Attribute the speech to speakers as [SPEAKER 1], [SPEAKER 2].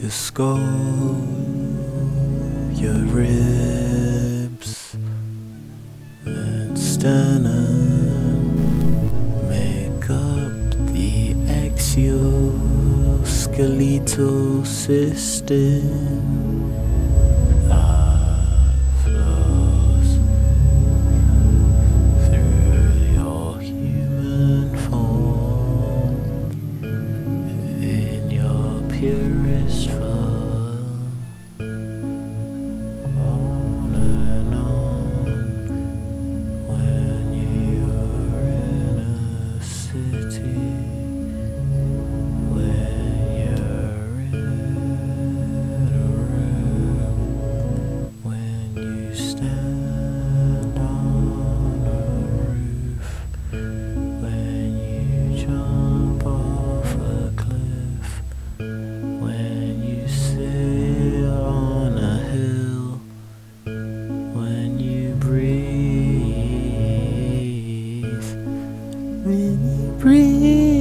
[SPEAKER 1] your skull, your ribs, and sternum make up the axial-skeletal system purest form. On and on when you're in a city, when you're in a room, when you stand on a roof, when you jump when you breathe.